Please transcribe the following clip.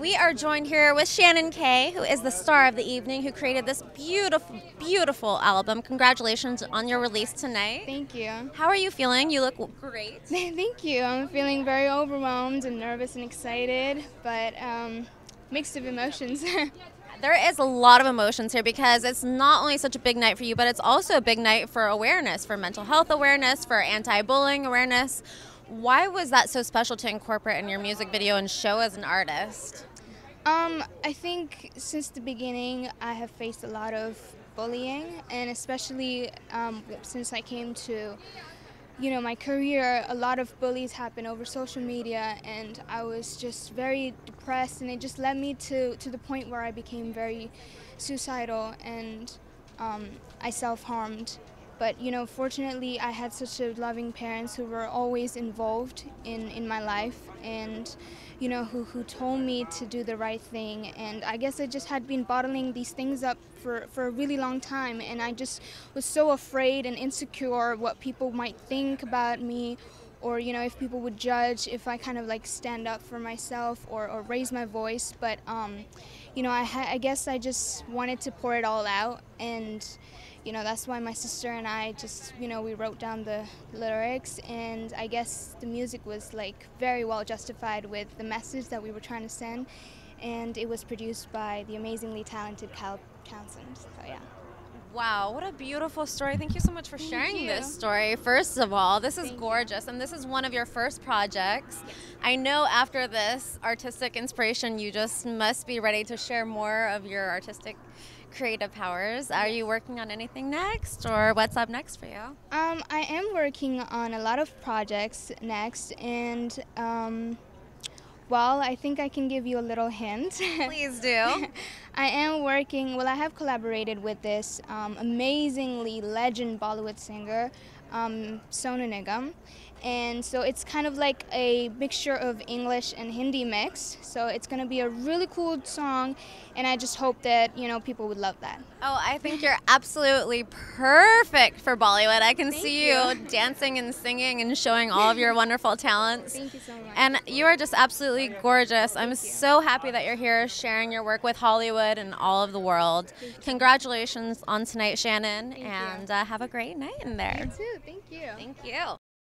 We are joined here with Shannon K, who is the star of the evening, who created this beautiful, beautiful album. Congratulations on your release tonight. Thank you. How are you feeling? You look great. Thank you. I'm feeling very overwhelmed and nervous and excited, but um, mixed of emotions. There is a lot of emotions here because it's not only such a big night for you, but it's also a big night for awareness, for mental health awareness, for anti bullying awareness. Why was that so special to incorporate in your music video and show as an artist? um, I think since the beginning, I have faced a lot of bullying, and especially um, since I came to you know, my career, a lot of bullies happen over social media, and I was just very depressed, and it just led me to, to the point where I became very suicidal and um, I self harmed. But you know, fortunately, I had such a loving parents who were always involved in, in my life, and you know, who, who told me to do the right thing. And I guess I just had been bottling these things up for, for a really long time, and I just was so afraid and insecure what people might think about me or you know if people would judge if i kind of like stand up for myself or, or raise my voice but um, you know I, ha- I guess i just wanted to pour it all out and you know that's why my sister and i just you know we wrote down the lyrics and i guess the music was like very well justified with the message that we were trying to send and it was produced by the amazingly talented cal townsend. So yeah Wow, what a beautiful story. Thank you so much for sharing you. this story. First of all, this is Thank you. gorgeous, and this is one of your first projects. I know after this artistic inspiration, you just must be ready to share more of your artistic creative powers. Are you working on anything next, or what's up next for you? Um, I am working on a lot of projects next, and um, well, I think I can give you a little hint. Please do. I am working, well, I have collaborated with this um, amazingly legend Bollywood singer, um, Sonu Nigam. And so it's kind of like a mixture of English and Hindi mix. So it's going to be a really cool song, and I just hope that, you know, people would love that. Oh, I think you're absolutely perfect for Bollywood. I can Thank see you. you dancing and singing and showing all of your wonderful talents. Thank you so much. And you are just absolutely gorgeous. I'm so happy that you're here sharing your work with Hollywood and all of the world. Congratulations on tonight, Shannon, Thank and uh, have a great night in there. you too. Thank you. Thank you.